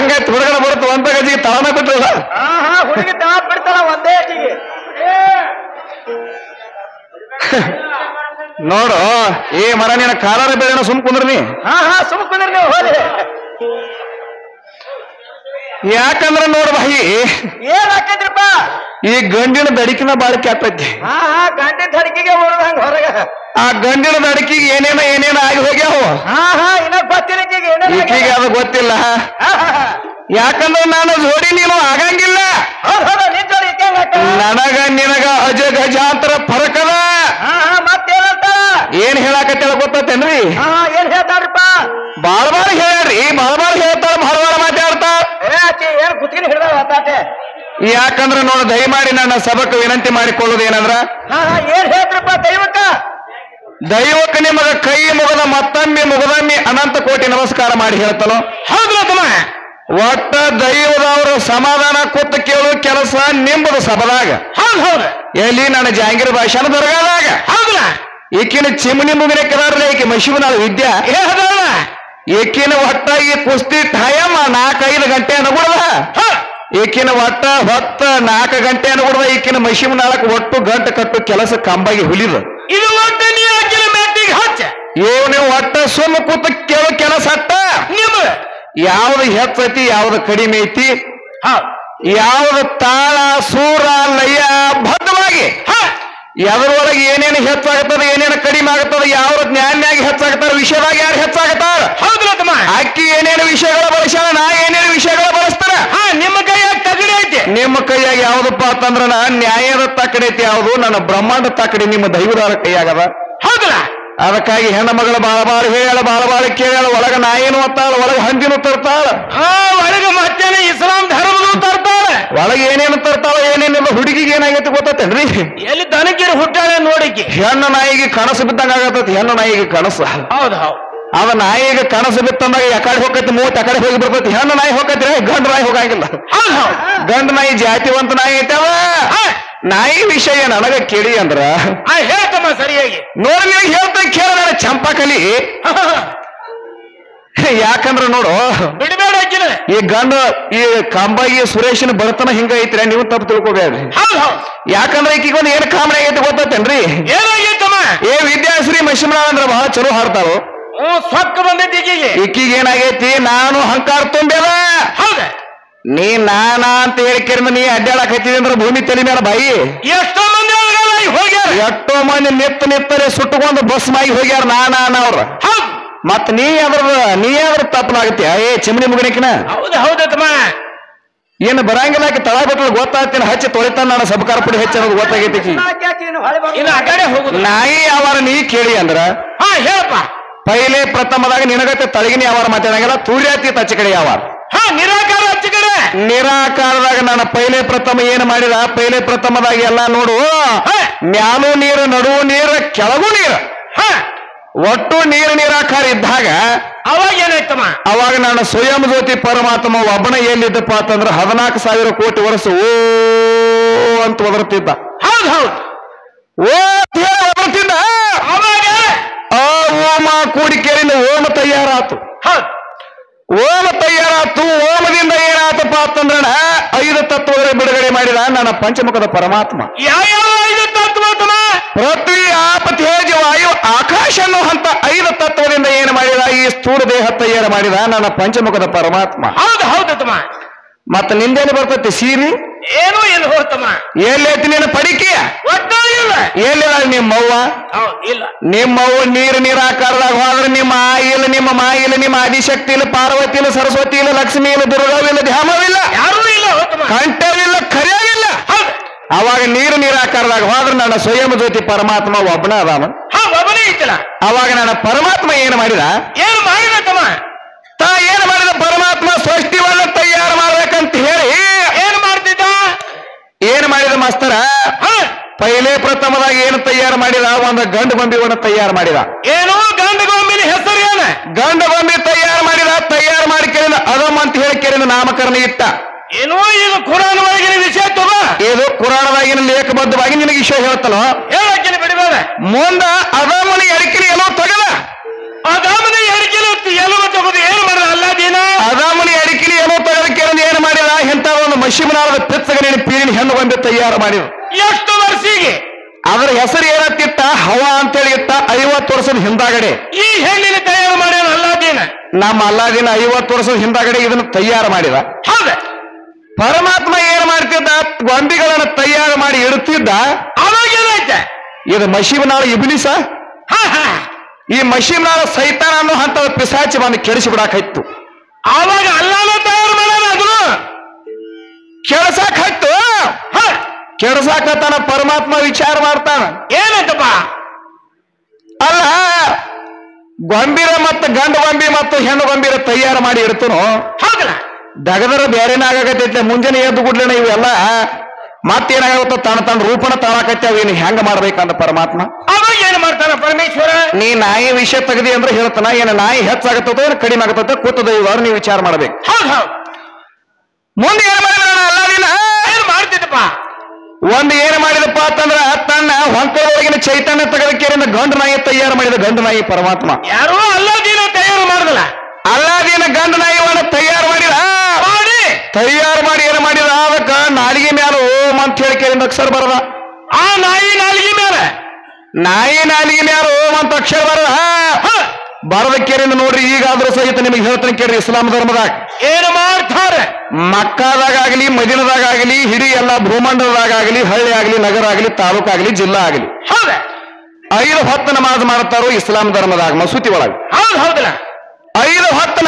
ಹಂಗಾಯ್ತು ಹುಡುಗನ ಬರುತ್ತೆ ಒಂದ ಗಜಿಗೆ ತಳನ ಬಿಟ್ರಲ್ಲ? ಹಾ ಹಾ ಹುಡುಗಿ ತಾ ಬಿಡ್ತಾಳ ಒಂದೇ ಅಟಿಗೆ ನೋಡು ಏ ಮರ ನಿನ್ನ ಕಾಲಾರ ಬೇರೆ ಸುಮ್ ಕುಂದ್ರಿ ನೀ ಹಾ ಹಾ ಸುಮ್ ಕುಂದ್ರಿ ನೀವು ಹೋಲಿ ಯಾಕಂದ್ರ ನೋಡು ಬಾಯಿ ಏನ್ ಹಾಕಿದ್ರಪ್ಪ? ಈ ಗಂಡಿನ ದಡಿಕಿನ ಬಾಳಿಕೆ ಆಗ್ತೈತಿ. ಹಾ ಹಾ ಗಂಡಿ ಧಡಕಿಗೆ ಉಳ್ದಂಗ ಹೊರಗ. ಆ ಗಂಡಿನ ನಡ್ಕಿಗೆ ಏನೇನೋ ಏನೇನೋ ಆಗಿ ಹೋಗ್ಯಾವು. ಹಾ ಹಾ ಇನ್ನ ಗೊತ್ತಿಲ್ಲ ಈಕಿಗೆ ಏನೇನ್ ಈಕಿಗೆ ಅದು ಗೊತ್ತಿಲ್ಲ. ಯಾಕಂದ್ರೆ ನಾನು ಜೋಡಿ ನೀನು ಆಗಂಗಿಲ್ಲ. ಹೌದ್ ಹೌದು ನಿನ್ ಜೋಡಿ ಈಕೆ ಹೆಂಗ್ ಹಾಕ್ತಾಳ? ನನಗ ನಿನಗ ಅಜ ಗಜಾಂತರ ಫರಕದ ಹಾ ಹಾ ಏನ್ ಹೇಳಾಕತ್ತೇಳ ಗೊತ್ತೇನ್ರಿ ಹಾ ಏನ್ ಹೇಳ್ತಾರಪ್ಪ ಬಾಳ ಬಾಳ ಹೇಳ್ರಿ ಬಾಳ ಬಾಳ ಹೇಳ್ತಾರ ಬಾಳ ಬಾಳ ಮಾತಾಡ್ತಾರ ಏ ಆಕಿ ಏನ್ ಹಿಡ್ದಾಳ ಯಾಕಂದ್ರ ನೋಡಿ ದಯಮಾಡಿ ನನ್ನ ಸಭಕ್ಕೆ ವಿನಂತಿ ಮಾಡಿಕೊಳ್ಳೋದು ಏನಂದ್ರ? ಹಾ ಹಾ ಏನ್ ಹೇಳ್ತಾರಪ್ಪ ದೈವಕ್ಕ? ದೈವಕ್ಕೆ ನಿಮಗ ಕೈ ಮುಗದ ಮತ್ತೊಮ್ಮೆ ಮುಗದಮ್ಮಿ ಅನಂತ ಕೋಟಿ ನಮಸ್ಕಾರ ಮಾಡಿ ಹೇಳ್ತಲೋ. ತಮ್ಮ? ಒಟ್ಟ ದೈವದವರು ಸಮಾಧಾನ ಕೂತು ಕೇಳು ಕೆಲಸ ನಿಂಬದು ಸಭದಾಗ. ಹೌದು ಹೌದು. ಎಲ್ಲಿ ನನ್ನ ಜಾಂಗೀರ್ ಭಾಷಾನ ದರ್ಗಾದಾಗ. ಹೌದಲ್ಲ ಈಕಿನ ಚಿಮಣಿ ಮುಗಿನ ಕೆದಾರಲ್ಲ ಈಕೆ ಮಶಿವನಾಳ ವಿದ್ಯಾ. ಹೇಳ್ದಲ್ಲ ಈಕಿನ ಒಟ್ಟ ಈ ಕುಸ್ತಿ ಟೈಮ್ ನಾಲ್ಕೈದು ಗಂಟೆ ಅನ್ಬಿಡದ ಈಕಿನ ಒಟ್ಟ ಹೊತ್ತ ನಾಲ್ಕು ಗಂಟೆ ಅನ್ಬಿಡದ ಈಕಿನ ಮಶಿವನಾಳಕ್ಕೆ ಒಟ್ಟು ಗಂಟೆ ಕಟ್ಟು ಕೆಲಸ ಕಂಬಾಗಿ ಹುಲಿದ್ರು ಇದು ಒಟ್ಟು ನೀ ಹಚ್ಚ. ನೀವು ಒಟ್ಟ ಸುಮ್ಮ ಕೂತ ಕೇಳೋ ಕೆಲಸ ಅಟ್ಟ. ನಿಮ್ಮ. ಯಾವ್ದು ಹೆಚ್ಚೈತಿ ಯಾವ್ದು ಕಡಿಮೆ ಐತಿ? ಯಾವ್ದು ತಾಳ ಸೂರ ಲಯ ಬದ್ಧವಾಗಿ ಎದರೊಳಗೆ ಏನೇನು ಹೆಚ್ಚಾಗುತ್ತದೆ ಏನೇನು ಕಡಿಮೆ ಆಗುತ್ತದೆ ಯಾವ ಜ್ಞಾನಿಯಾಗಿ ಹೆಚ್ಚಾಗುತ್ತಾರೆ ವಿಷಯದಾಗ ಯಾರು ಹೆಚ್ಚಾಗುತ್ತಾರ? ಹೌದ್ರಮ್ಮ ಅಕ್ಕಿ ಏನೇನು ವಿಷಯಗಳ ಬಳಸ್ಯಾಳ ನಾ ಏನೇನು ವಿಷಯಗಳ ಬಳಸ್ತಾರ? ಹಾ ನಿಮ್ಮ ಕೈಯಾಗ ತಗಡಿ ಐತಿ. ನಿಮ್ಮ ಕೈಯಾಗ ಯಾವ್ದಪ್ಪ ಅಂತಂದ್ರ ನಾ ನ್ಯಾಯದ ತಕಡಿ ಐತಿ ಯಾವುದು ನನ್ನ ಬ್ರಹ್ಮಾಂಡ ತಕಡಿ ನಿಮ್ಮ ದೈವದಾರ ಕೈಯಾಗದ. ಹೌದಲ್ಲ ಅದಕ್ಕಾಗಿ ಹೆಣ್ಣು ಮಗಳು ಬಾಳ ಬಾಳ ಹೇಳ ಬಾಳ ಬಾಳ ಕೇಳ ಒಳಗ ನಾಯಿನು ಒತ್ತಾಳ ಒಳಗ ಹಂದಿನು ತರ್ತಾಳ. ಒಳಗ ಮತ್ತೇನೆ ಇಸ್ಲಾಂ ಧರ್ಮದ ತರ್ತಾಳ. ಒಳಗೆ ಏನೇನು ತರ್ತಾಳ ಏನೇನಿಲ್ಲ ಹುಡುಗಿಗೆ ಏನಾಗೈತಿ ಗೊತ್ತೇನ್ರಿ ಎಲ್ಲಿ ದನಗಿರಿ ಹುಟ್ಟಾಳೆ ನೋಡಿಕೆ. ಹೆಣ್ಣು ನಾಯಿಗೆ ಕನಸು ಬಿದ್ದಂಗ ಆಗತ್ತೈತಿ ಹೆಣ್ಣು ನಾಯಿಗೆ ಕನಸು. ಹೌದು ಹೌದು. ಅದ ನಾಯಿಗೆ ಕನಸು ಬಿತ್ತಂದಾಗ ಯಾಕಡೆ ಹೋಗತ್ತೆ ಮೂವತ್ತು ಅಕಡೆ ಹೋಗಿ ಬರ್ತೈತಿ ಹೆಣ್ಣು ನಾಯಿ ಹೋಗತ್ತೆ ಗಂಡು ನಾಯಿ ಹೋಗಂಗಿಲ್ಲ. ಗಂಡು ನಾಯಿ ಜಾತಿವಂತ ನಾಯಿ ಐತವ ನಾಯಿ ವಿಷಯ ನನಗ ಕೇಳಿ ಅಂದ್ರ ಆ ಹೇಳ್ತಮ್ಮ ಸರಿಯಾಗಿ. ನೋಡಿ ಹೇಳ್ತ ಕೇಳ ನನ್ನ ಚಂಪಾಕಲಿ. ಯಾಕಂದ್ರ ನೋಡು ಬಿಡಬೇಡ ಈ ಗಂಡ ಈ ಕಂಬಾಗಿ ಸುರೇಶನ ಬರ್ತನ ಹಿಂಗ ಐತ್ರಿ ನೀವು ತಪ್ಪು ತಿಳ್ಕೊಬೇಡ್ರಿ. ಒಂದು ಈಕಿಗೊಂದು ಏನ್ ಕಾಮಣಿ ಆಗೈತಿ ಗೊತ್ತೇನ್ರಿ ಏನಾಗೈತಮ್ಮ? ಏ ವಿದ್ಯಾಶ್ರೀ ಮಶಿಮಣ ಅಂದ್ರ ಬಹಳ ಚಲೋ ಹಾಡ್ತಾಳು. ಹ್ಞೂ ಸೊಕ್ಕ ಬಂದೈತಿ ಈಕಿಗೆ. ಈಕಿಗೆ ಏನಾಗೈತಿ ನಾನು ಹಂಕಾರ ತುಂಬ್ಯದ ನೀ ನಾನಾ ಅಂತ ಹೇಳಿಕೆರಿಂದ ನೀ ಅಡ್ಡಾಡಕ್ ಅಂದ್ರ ಭೂಮಿ ತಲೆ ಮೇಲೆ ಬಾಯಿ. ಎಷ್ಟೋ ಮಂದಿ ಹೋಗ್ಯಾರ. ಎಷ್ಟೋ ಮಂದಿ ನಿತ್ತ ನಿತ್ತರೆ ಸುಟ್ಟುಕೊಂಡು ಬಸ್ ಮಾಗಿ ಹೋಗ್ಯಾರ ನಾನಾ ಅನ್ನವ್ರ ಹೌದು. ಮತ್ ನೀ ಅದ್ರ ನೀ ಅದ್ರ ತಪ್ಪಲಾಗತ್ತಿ ಏ ಚಿಮಣಿ ಮುಗಿನಕಿನ ಹೌದು ಹೌದಮ್ಮ ಏನು ಬರಂಗಿಲ್ಲ ಆಕೆ ತಳ ಬಿಟ್ಟಲು ಗೊತ್ತಾಗ್ತೀನಿ ಹಚ್ಚಿ ತೊಳಿತಾನ ನಾನು ಸಬ್ಕಾರ ಪುಡಿ ಹೆಚ್ಚ ಅನ್ನೋದು ಗೊತ್ತಾಗೈತಿ ಆಕಿಗೆ. ಇನ್ನು ಆ ಕಡೆ ಹೋಗುದು. ನಾಯಿ ಅವರ ನೀ ಕೇಳಿ ಅಂದ್ರ ಹಾ ಹೇಳಪ್ಪ. ಪೈಲೆ ಪ್ರಥಮದಾಗ ನಿನಗತ್ತೆ ತಳಗಿನಿ ಯಾವಾರ ಮಾತಾಡಂಗಿಲ್ಲ. ತೂರ್ಯಾತಿ ತಚ್ಚ ಕಡೆ ಯಾವಾರ. ಹಾ ನಿರಾಕಾರ ನಿರಾಕಾರದಾಗ ನಾನು ಪೈಲೆ ಪ್ರಥಮ ಏನ್ ಮಾಡಿದ? ಪೈಲೆ ಪ್ರಥಮದಾಗ ಎಲ್ಲ ನೋಡು. ಮ್ಯಾಲು ನೀರು ನಡುವು ನೀರು ಕೆಳಗೂ ನೀರು. ಹಾ! ಒಟ್ಟು ನೀರು ನಿರಾಕಾರ ಇದ್ದಾಗ ಅವಾಗ ಏನಾಯ್ತಮ್ಮ? ಅವಾಗ ನಾನು ಸ್ವಯಂ ಜ್ಯೋತಿ ಪರಮಾತ್ಮ ಒಬ್ಬನ ಎಲ್ಲಿದ್ದಪ್ಪ ಅಂತಂದ್ರ ಹದಿನಾಲ್ಕು ಸಾವಿರ ಕೋಟಿ ವರ್ಷ ಓ ಅಂತ ಒದರ್ತಿದ್ದ. ಹೌದು ಹೌದು. ಓ ಒದರ್ತಿದ್ದ. ಅವಾಗ? ಆ ಓಮ ಕೂಡಿಕೆರಿಂದ ಓಮ ತಯಾರಾತು. ಹೌದು. ಓಮ ತಯಾರಾತು ಓಮದಿ ಐದು ತತ್ವಗಳ ಬಿಡುಗಡೆ ಮಾಡಿದ ನನ್ನ ಪಂಚಮುಖದ ಪರಮಾತ್ಮ. ಯಾವ ಐದು ತತ್ವ ಪೃಥ್ವಿ ಆಪತಿ ತೇಜ ವಾಯು ಆಕಾಶ ಅನ್ನೋ ಹಂತ ಐದು ತತ್ವದಿಂದ ಏನು ಮಾಡಿದ ಈ ಸ್ಥೂಲ ದೇಹ ತಯಾರು ಮಾಡಿದ ನನ್ನ ಪಂಚಮುಖದ ಪರಮಾತ್ಮ. ಹೌದು ಹೌದು ತಮ್ಮ ಮತ್ತ ನಿಂದೇನು ಬರ್ತೈತಿ? ಸೀರಿ? ಏನು ಇಲ್ಲ ಹೋಗ್ತಮ್ಮ ಎಲ್ಲೈತಿ ನೀನು ಪಡಿಕೆ? ಇಲ್ಲ. ಎಲ್ಲಿದ ನಿಮ್ಮವ್ವ ಇಲ್ಲ. ನಿಮ್ಮವ್ವ ನೀರು ನೀರಾಕಾರದಾಗ ಹೋದ್ರೆ ನಿಮ್ಮ ಆ ಇಲ್ಲ ನಿಮ್ಮ ಮಾ ಇಲ್ಲ ನಿಮ್ಮ ಆದಿಶಕ್ತಿ ಇಲ್ಲ ಪಾರ್ವತಿ ಇಲ್ಲ ಸರಸ್ವತಿ ಇಲ್ಲ ಲಕ್ಷ್ಮಿ ಇಲ್ಲ ದುರ್ಗವಿಲ್ಲ ಧ್ಯಾಮವಿಲ್ಲ ಕಂಠವಿಲ್ಲ ಖರ್ಯಾಗಿಲ್ಲ ಹೌದು ಅವಾಗ ನೀರು ನೀರಾಕಾರದಾಗ ಹೋದ್ರೆ ನನ್ನ ಸ್ವಯಂ ಜ್ಯೋತಿ ಪರಮಾತ್ಮ ಒಬ್ಬನ ಅದಾನ. ಒಬ್ಬನೇ ಅವಾಗ ನನ್ನ ಪರಮಾತ್ಮ ಏನು ಮಾಡಿದ? ಏನು ಮಾಡಿದ ತಮ್ಮ? ತಾ ಏನು ಮಾಡಿದ ಪರಮಾತ್ಮ ಸೃಷ್ಟಿವನ್ನ ತಯಾರು ಮಾಡ್ಬೇಕಂತ ಹೇಳಿ. ಏನು ಮಾಡ್ತಿದ್ದ? ಏನು ಮಾಡಿದ ಮಾಸ್ತರ? ಪೈಲೆ ಪ್ರಥಮದಾಗ ಏನು ತಯಾರು ಮಾಡಿದ? ಒಂದು ಗಂಡು ಗೊಂಬಿವನ್ನ ತಯಾರು ಮಾಡಿದ. ಏನು ಗಂಡ ಗೊಂಬಿನ ಹೆಸರು ಏನ? ಗಂಡ ಗೊಂಬಿ ತಯಾರು ಮಾಡಿದ ತಯಾರು ಮಾಡಿ ಕೇಳಿದ ಅದಮ್ಮ ಅಂತ ಹೇಳಿ ಕೇಳಿದ ನಾಮಕರಣ ಇಟ್ಟ. ಏನೋ ಇದು ಕುರಾನ್ ಒಳಗಿನ ವಿಷಯ ತಗೋ. ಇದು ಕುರಾಣವಾಗಿನ ಲೇಖಬದ್ಧವಾಗಿ ನಿನಗೆ ವಿಷಯ ಹೇಳ್ತಲ್ಲ ಹೇಳಕ್ಕಿನ ಬಿಡಬೇಡ ಮುಂದ ಅದಾಮನ ಎಡಕಿನ ಎಲ್ಲೋ ತಗದ. ಅದಾಮನ ಎಡಕಿನ ಎಲ್ಲೋ ತಗೋದು ಏನು ಮಾಡಿದ ಅಲ್ಲ ದಿನ? ಅದಾಮನ ಎಡಕಿನ ಎಲ್ಲೋ ತಗೋದಕ್ಕೆ ಏನ್ ಮಾಡಿದ ಇಂತ ಒಂದು ಮಶಿಮನಾಳದ ಪಿತ್ತಗನ ಪೀರಿನ ಹೆಣ್ಣು ಬಂದು ತಯಾರು ಮಾಡಿದ. ಎಷ್ಟು ವರ್ಷಿಗೆ? ಅದರ ಹೆಸರು ಏನತ್ತಿತ್ತ? ಹವಾ ಅಂತೇಳಿ ಇತ್ತ ಐವತ್ತು ವರ್ಷದ ಹಿಂದಾಗಡೆ. ಈ ಹೆಣ್ಣಿನ ತಯಾರು ಮಾಡಿದ ಅಲ್ಲಾದಿನ ನಮ್ಮ ಅಲ್ಲಾದಿನ ಐವತ್ತು ವರ್ಷದ ಹಿಂದಾಗಡೆ ಇದನ್ನು ತಯಾರು ಮಾಡಿದ. ಹೌದ? ಪರಮಾತ್ಮ ಏನ್ ಮಾಡ್ತಿದ್ದ? ಗೊಂಬಿಗಳನ್ನ ತಯಾರು ಮಾಡಿ ಇಡ್ತಿದ್ದ ಅವಾಗ ಏನೈತೆ ಇದು ಮಶೀಬ್ನಾಳ ಇಬ್ಲಿಸ? ಹಾ ಹಾ. ಈ ಮಶೀಬ್ನಾಳ ಸೈತಾನ ಅನ್ನೋ ಹಂತ ಪಿಸಾಚಿ ಬಂದು ಕೆಡಿಸಿ ಇತ್ತು ಆವಾಗ ಅಲ್ಲಾನ ತಯಾರು ಮಾಡ್ಯಾನ ಅದನ್ನು ಕೆಡಸಾಕ್ ಹತ್ತು ಹಾ. ಕೆಡಸಾಕತ್ತಾನ ಪರಮಾತ್ಮ ವಿಚಾರ ಮಾಡ್ತಾನ. ಏನಂತಪ್ಪ ಅಲ್ಲ ಗೊಂಬಿರ ಮತ್ತು ಗಂಡು ಗೊಂಬಿ ಮತ್ತು ಹೆಣ್ಣು ಗೊಂಬಿರ ತಯಾರು ಮಾಡಿ ಇಡ್ತಾನೋ? ಹೌದಲ್ಲ. ದಗದರ ಬೇರೆನೇ ಆಗತೈತೆ ಮುಂಜಾನೆ ಎದ್ದು ಕೂಡ್ಲೇನ ಇವೆಲ್ಲ ಮತ್ತೇನಾಗತ್ತ ತನ್ನ ತನ್ನ ರೂಪನ ತಾಳಾಕತ್ಯಾವ ಇನ್ನು ಹೆಂಗ ಮಾಡ್ಬೇಕಂದ ಪರಮಾತ್ಮ? ಅವಾಗ ಏನ್ ಮಾಡ್ತಾನ ಪರಮೇಶ್ವರ? ನೀ ನಾಯಿ ವಿಷಯ ತೆಗದಿ ಅಂದ್ರೆ ಹೇಳ್ತಾನ ಏನ ನಾಯಿ ಹೆಚ್ಚಾಗತ್ತೋ ಏನು ಕಡಿಮೆ ಆಗತ್ತೋ ಕೂತದ ಇವರು ನೀವು ವಿಚಾರ ಮಾಡ್ಬೇಕು. ಮುಂದೆ ಏನ್ ಮಾಡಿದ ಒಂದು ಏನ್ ಮಾಡ್ತಿದ್ದಪ್ಪ ಒಂದ್ ಏನ್ ಮಾಡಿದಪ್ಪ ಅಂತಂದ್ರ ತನ್ನ ಹೊಂಕದೊಳಗಿನ ಚೈತನ್ಯ ತೆಗೆದಕ್ಕೇರಿಂದ ಗಂಡು ನಾಯಿ ತಯಾರು ಮಾಡಿದ ಗಂಡು ನಾಯಿ ಪರಮಾತ್ಮ. ಯಾರು ಅಲ್ಲಾದೀನ ತಯಾರು ಮಾಡ್ದಲ್ಲ ಅಲ್ಲಾದಿನ ಗಂಡು ನಾಯಿವನ್ನ ತಯಾರು ಮಾಡಿದ ಮಾಡಿ ತಯಾರು ಮಾಡಿ ಏನು ಮಾಡಿದ? ಅದಕ್ಕೆ ನಾಲಿಗೆ ಮ್ಯಾಲ ಓಂ ಅಂತ ಹೇಳಿ ಕೇಳಿದ ಅಕ್ಷರ ಬರದ. ಆ ನಾಯಿ ನಾಲಿಗೆ ಮೇಲೆ ನಾಯಿ ನಾಲಿಗೆ ಮ್ಯಾಲ ಓಂ ಅಂತ ಅಕ್ಷರ ಬರದ. ಹ, ಬರದ ಕೇರಿಂದ ನೋಡ್ರಿ ಈಗಾದ್ರೂ ಸಹಿತ ನಿಮಗೆ ಹೇಳ್ತಾನೆ ಕೇಳ್ರಿ ಇಸ್ಲಾಂ ಧರ್ಮದಾಗ. ಏನು ಮಾಡ್ತಾರೆ? ಮದಿನದಾಗ ಮದಿನದಾಗಲಿ ಹಿಡಿ ಎಲ್ಲ ಭೂಮಂಡಲದಾಗಲಿ ಹಳ್ಳಿ ಆಗಲಿ ನಗರ ಆಗಲಿ ತಾಲೂಕಾಗಲಿ ಜಿಲ್ಲಾ ಆಗಲಿ. ಹೌದು? ಐದು ಹೊತ್ತು ನಮಾಜ್ ಮಾಡ್ತಾರೋ ಇಸ್ಲಾಂ ಧರ್ಮದಾಗ ಮಸೂತಿ ಒಳಗೆ. ಹೌದು ಹೌದಲ್ಲ.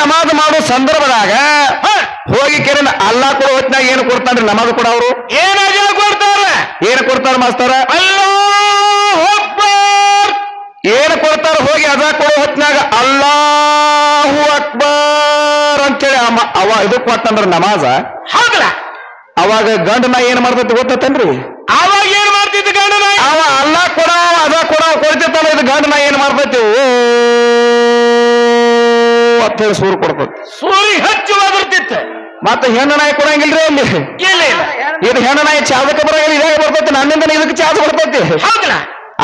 ನಮಾಜ್ ಮಾಡೋ ಸಂದರ್ಭದಾಗ ಹೋಗಿ ಕೆರೆ ಅಲ್ಲಾ ಕೊಡೋ ಹೊತ್ತಿನಾಗ ಏನು ಕೊಡ್ತಾನ್ರಿ? ನಮಾಜ್ ಕೂಡ ಅವರು. ಏನಾಗಿ ಕೊಡ್ತಾರ. ಏನು ಕೊಡ್ತಾರ ಮಾಸ್ತಾರ? ಏನ್ ಕೊಡ್ತಾರ? ಹೋಗಿ ಅದ ಕೊಡೋ ಹೊತ್ತಿನಾಗ ಅಲ್ಲಾಹು ಅಕ್ಬರ್ ಅಂತೇಳಿ ಅವ ಇದು ಕೊಟ್ಟಂದ್ರ ನಮಾಜ? ಹೌದಲ್ಲ ಅವಾಗ ಗಂಡ ನಾ ಏನ್ ಮಾಡ್ತೈತಿ ಗೊತ್ತೇನ್ರಿ ಅವಾಗ ಏನ್ ಮಾಡ್ತಿದ್ದ ಗಂಡನ? ಅವ ಅಲ್ಲ ಕೊಡ ಅದ ಕೊಡ ಕೊಡ್ತಿರ್ತಾನ ಇದು ಗಂಡ ನಾ ಏನ್ ಮಾಡ್ತೈತಿ? ಓ ಅಂತೇಳಿ ಸೂರು ಕೊಡ್ತದೆ. ಸೂರಿ ಹಚ್ಚಿ ಬರ್ತಿತ್ತು ಮತ್ತೆ ಹೆಣ್ಣು ನಾಯಿ ಕೊಡಂಗಿಲ್ರಿ ಅಲ್ಲಿ? ಇಲ್ಲ ಇಲ್ಲ. ಇದು ಹೆಣ್ಣು ನಾಯಿ ಚಾದಕ ಬರಂಗಿಲ್ಲ ಇದಾಗ ಬರ್ತೈತಿ ನನ್ನಿಂದ ಇದಕ್ಕೆ ಚಾದ ಬರ್ತೈತಿ.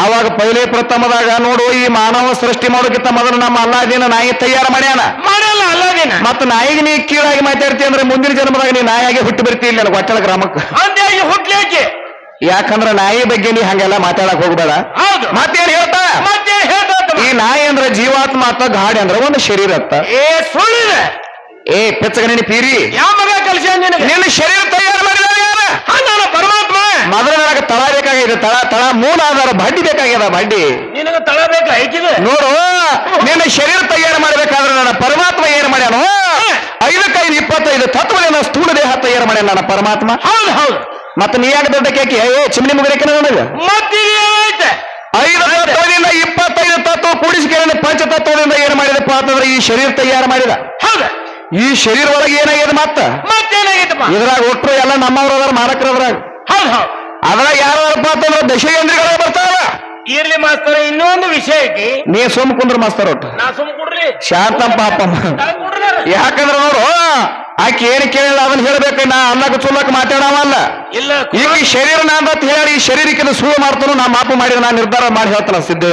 ಅವಾಗ ಪೈಲೆ ಪ್ರಥಮದಾಗ ನೋಡು ಈ ಮಾನವ ಸೃಷ್ಟಿ ಮಾಡೋಕ್ಕಿಂತ ಮೊದಲು ನಮ್ಮ ಅಲ್ಲಾದಿನ ನಾಯಿ ತಯಾರು ಮಾಡ್ಯಾನ. ಮಾಡಲ್ಲ ಅಲ್ಲಾದಿನ? ಮತ್ತ ನಾಯಿಗೆ ನೀ ಕೀಳಾಗಿ ಮಾತಾಡ್ತಿ ಅಂದ್ರೆ ಮುಂದಿನ ಜನ್ಮದಾಗ ನೀ ನಾಯಿಗೆ ಹುಟ್ಟು ಬರ್ತಿ ಇಲ್ಲ ಒಟ್ಟಳ ಗ್ರಾಮಕ್ಕೆ. ಯಾಕಂದ್ರೆ ಯಾಕಂದ್ರ ನಾಯಿ ಬಗ್ಗೆ ನೀ ಹಂಗೆಲ್ಲ ಮಾತಾಡಕ್ ಹೋಗ್ಬೇಡ. ಹೌದು. ಮತ್ತೆ ಹೇಳ್ತಾತಮ್ಮ ಈ ನಾಯಿ ಅಂದ್ರ ಜೀವಾತ್ಮ ಅತ್ತ ಗಾಡಿ ಅಂದ್ರ ಒಂದು ಶರೀರ ಅತ್ತ. ಏ ಸುಳ್ಳಿದೆ. ಏ ಪೆಚ್ಚಗ ನಿನ್ನ ಪೀರಿ. ಯಾವ ಮಗ ಕಲ್ಸ ನಿನ್ನ ಶರೀರ ತಯಾರು ಮಾಡಿದ ನಾನು ಪರಮಾತ್ಮ. ಮೊದಲ ನನಗೆ ತಳ ಬೇಕಾಗಿದೆ ತಳ ತಳ ಮೂಲ ಆಧಾರ ಬಡ್ಡಿ ಬೇಕಾಗ್ಯದ ಬಡ್ಡಿ. ನಿನಗೆ ತಳ ಬೇಕಾ ನೋಡು ನಿನ್ನ ಶರೀರ ತಯಾರು ಮಾಡಬೇಕಾದ್ರೆ ನನ್ನ ಪರಮಾತ್ಮ ಏನ್ ಮಾಡ್ಯಾನು? ಐದಕ್ಕೈದು ಇಪ್ಪತ್ತೈದು ತತ್ವದಿಂದ ಸ್ಥೂಲ ದೇಹ ತಯಾರು ಮಾಡ್ಯಾನ ನನ್ನ ಪರಮಾತ್ಮ. ಹೌದು ಹೌದು. ಮತ್ತೆ ನೀ ಯಾಕೆ ದೊಡ್ಡ ಕೇಕಿ? ಏ ಚಿಮ್ನಿ ಮುಗಿದಕ್ಕೆ ನನಗೆ? ಏನೈತೆ ಐದು ತತ್ವದಿಂದ ಇಪ್ಪತ್ತೈದು ತತ್ವ ಕೂಡಿಸಿಕೊಂಡು ಪಂಚತತ್ವದಿಂದ ಏನ್ ಮಾಡಿದಪ್ಪ ಅಂತಂದ್ರೆ ಈ ಶರೀರ ತಯಾರು ಮಾಡಿದ. ಹೌದು. ಈ ಶರೀರ ಒಳಗೆ ಏನಾಗಿದೆ ಮತ್ತ? ಮತ್ತೇನಾಗೈತಪ್ಪ ಇದ್ರಾಗ ಒಟ್ಟರು ಎಲ್ಲ ನಮ್ಮವ್ರ ಅದಾರ ಮಾಲಕರು ಅದ್ರಾಗ. ಹೌದು ಹೌದು. ಅದ್ರಾಗ ಯಾರಪ್ಪ ಅಂತಂದ್ರೆ ದಶೇಂದ್ರಿಗಳು ಬರ್ತಾವ ಇರ್ಲಿ ಮಾಸ್ತರ ಇನ್ನೊಂದು ವಿಷಯ ಐತಿ. ನೀ ಸುಮ್ ಕುಂದ್ರ ಮಾಸ್ತರ್ ಒಟ್ಟು. ನಾ ಸುಮ್ ಕೊಡ್ರಿ. ಶಾಂತಂ ಪಾಪ. ಯಾಕಂದ್ರೆ ನೋಡು ಆಕೆ ಏನ್ ಕೇಳಿಲ್ಲ ಅದನ್ನ ಹೇಳ್ಬೇಕು ನಾ ಅನ್ನಕ ಚುಲ್ಲಕ್ ಮಾತಾಡವಲ್ಲ. ಇಲ್ಲ ಈಗ ಈ ಶರೀರ ನಾಂದತ್ ಹೇಳಿ ಈ ಶರೀರಕ್ಕೆ ಸುಳ್ಳು ಮಾಡ್ತಾನು ನಾ ಮಾಪು ಮಾಡಿ ನಾ ನಿರ್ಧಾರ ಮಾಡಿ ಹೇಳ್ತಾನ ಸಿದ್ಧ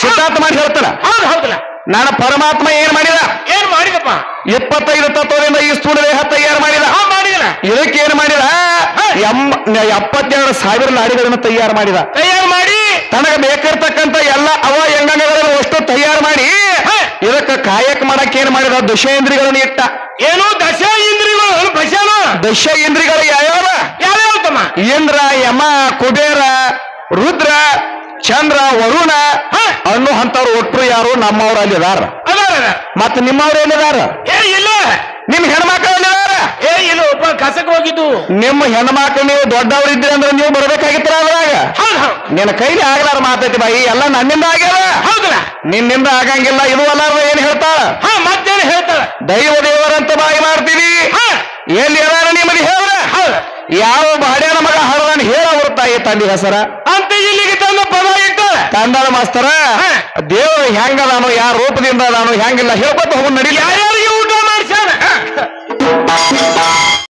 ಸಿದ್ಧಾಂತ ಮಾಡಿ ಹೇಳ್ತಾನ. ಹೌದು ಹೌದಲ್ಲ. ನಾನು ಪರಮಾತ್ಮ ಏನ್ ಮಾಡಿದ ಏನ್ ಮಾಡಿದಪ್ಪ? ಇಪ್ಪತ್ತೈದು ತತ್ವದಿಂದ ಈ ಸ್ಥೂಲ ದೇಹ ತಯಾರು ಮಾಡಿದ ಇದಕ್ಕೆ ಏನ್ ಮಾಡಿದ ಎಪ್ಪತ್ತೆರಡು ಸಾವಿರ ಲಾಡಿಗಳನ್ನು ತಯಾರು ಮಾಡಿದ. ತಯಾರು ಮಾಡಿ. ತನಗೆ ಬೇಕಿರ್ತಕ್ಕಂಥ ಎಲ್ಲ ಅವ ಯಂಗಾಂಗಗಳನ್ನು ಅಷ್ಟು ತಯಾರು ಮಾಡಿ. ಇದಕ್ಕೆ ಕಾಯಕ ಮಾಡಕ್ ಏನ್ ಮಾಡಿದ? ದಶೇಂದ್ರಿಗಳನ್ನು ಇಟ್ಟ. ಏನು? ದಶ ಇಂದ್ರಿಗಳು ದಶನ? ದಶ ಇಂದ್ರಿಗಳು ಯಾವ್ಯಾವ? ಯಾವ್ಯಾವ ತಮ್ಮ ಇಂದ್ರ ಯಮ ಕುಬೇರ ರುದ್ರ ಚಂದ್ರ ವರುಣ ಅಣ್ಣು ಅನ್ನೋ ಅಂತವ್ರು ಒಟ್ಟರು ಯಾರು? ನಮ್ಮವ್ರು ಅಲ್ಲಿದಾರ ಮತ್ತೆ ನಿಮ್ಮವ್ರ ಅದಾರ. ನಿಮ್ಮವ್ರು ಎಲ್ಲಿದಾರ? ಇಲ್ಲ. ನಿಮ್ ಹೆಣ್ಮಕ್ಳು ಏ ಇಲ್ಲ ಒಬ್ಬ ಕಸಕ್ ಹೋಗಿದ್ದು. ನಿಮ್ಮ ಹೆಣ್ಮಕ್ಳು ನೀವು ದೊಡ್ಡವ್ರು ಇದ್ರೆ ಅಂದ್ರೆ ನೀವು ಬರ್ಬೇಕಾಗಿತ್ತರ ಅದ್ರಾಗ? ಹೌದು ಹೌದು. ನಿನ್ನ ಕೈಲಿ ಆಗಲಾರ ಮಾತೈತಿ ಬಾಯಿ ಎಲ್ಲ ನನ್ನಿಂದ ಆಗ್ಯಾವ ಹೌದ್ರ ನಿನ್ನಿಂದ ಆಗಂಗಿಲ್ಲ ಇದು ಅಲ್ಲಾರ್ದ ಏನ್ ಹೇಳ್ತಾಳ? ಹಾ ಮತ್ತೇನು ಹೇಳ್ತಾಳ? ದೈವ ದೇವರಂತ ಬಾಯಿ ಮಾಡ್ತೀವಿ. ಹಾ. ಎಲ್ಲಿ ಅದಾರ ನಿಮ್ಮದು ಹೇಳ ಹೌದು. ಯಾವ ಬಾಡ್ಯಾನ ಮಗ ಹರದಾನ ಹೇಳ ಅವ್ರ ತಾಯಿ ತಂದೆ ಹೆಸರ? ಅಂತ ಇಲ್ಲಿಗೆ ತಂದ ಪದ ಇಟ್ಟಾಳ ತಂದಾಳ ಮಾಸ್ತರ ದೇವರು ಹೆಂಗದಾನು ಯಾವ ರೂಪದಿಂದ ಅದಾನು ಹೆಂಗಿಲ್ಲ ಹೇಳ್ಕೊತ ಹೋಗ್ ನಡೀಲಿ. ಯಾರ್ಯಾರು